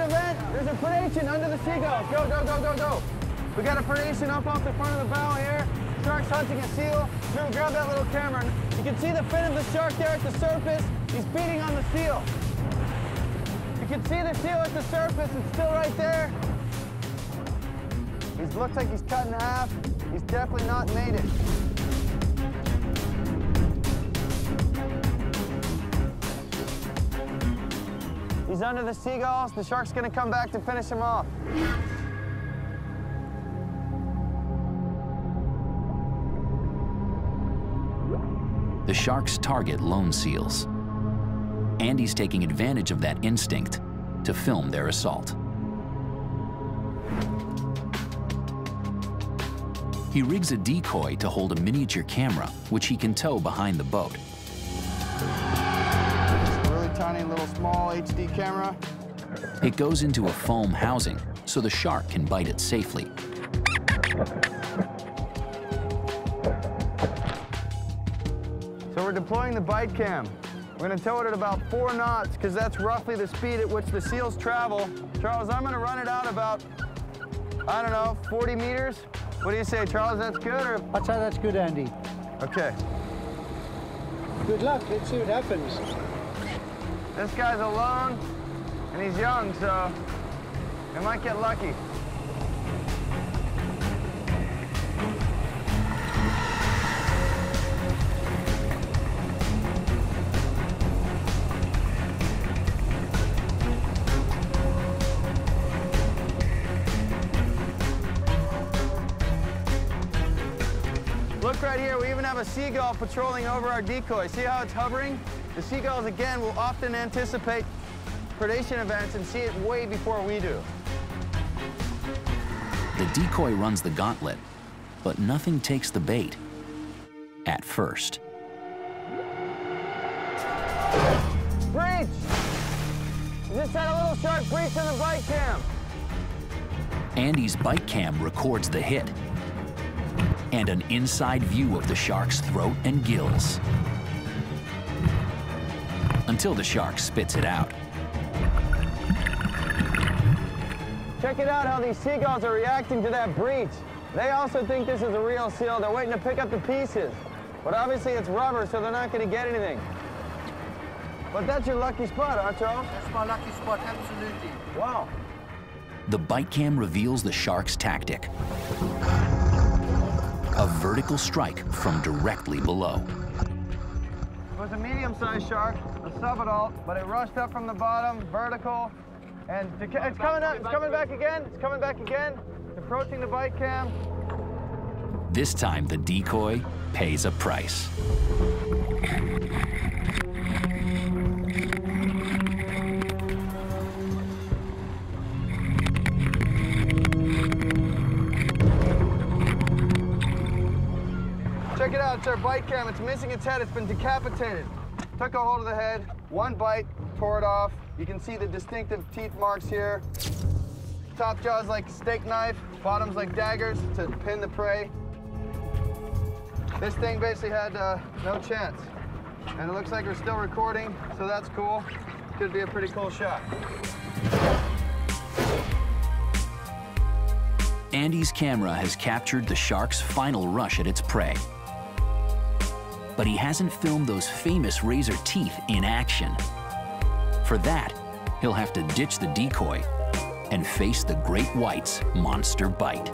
event. There's a predation under the seagulls. Go, go, go, go, go. We got a predation up off the front of the bow here. Shark's hunting a seal. Drew, grab that little camera. You can see the fin of the shark there at the surface. He's beating on the seal. You can see the seal at the surface. It's still right there. He looks like he's cut in half. He's definitely not made it. Under the seagulls. The shark's gonna come back to finish him off. The sharks target lone seals. Andy's taking advantage of that instinct to film their assault. He rigs a decoy to hold a miniature camera, which he can tow behind the boat. Really tiny little small HD camera. It goes into a foam housing so the shark can bite it safely. So we're deploying the bite cam. We're gonna tow it at about four knots because that's roughly the speed at which the seals travel. Charles, I'm gonna run it out about, I don't know, 40 meters. What do you say, Charles? That's good or? I'd say that's good, Andy. Okay. Good luck. Let's see what happens. This guy's alone and he's young, so he might get lucky. Look right here, we even have a seagull patrolling over our decoy. See how it's hovering? The seagulls, again, will often anticipate predation events and see it way before we do. The decoy runs the gauntlet, but nothing takes the bait. At first. Breach! Just had a little shark breach on the bite cam. Andy's bite cam records the hit and an inside view of the shark's throat and gills. Until the shark spits it out. Check it out how these seagulls are reacting to that breach. They also think this is a real seal. They're waiting to pick up the pieces. But obviously it's rubber, so they're not going to get anything. But that's your lucky spot, huh, Charles? That's my lucky spot, absolutely. Wow. The bite cam reveals the shark's tactic. Vertical strike from directly below. It was a medium-sized shark, a subadult, but it rushed up from the bottom, vertical, and it's coming up. It's coming back again. It's coming back again. It's approaching the bite cam. This time, the decoy pays a price. Check it out. It's our bite cam. It's missing its head. It's been decapitated. Took a hold of the head. One bite, tore it off. You can see the distinctive teeth marks here. Top jaw's like steak knife. Bottom's like daggers to pin the prey. This thing basically had uh, no chance. And it looks like we're still recording, so that's cool. Could be a pretty cool shot. Andy's camera has captured the shark's final rush at its prey but he hasn't filmed those famous razor teeth in action. For that, he'll have to ditch the decoy and face the great white's monster bite.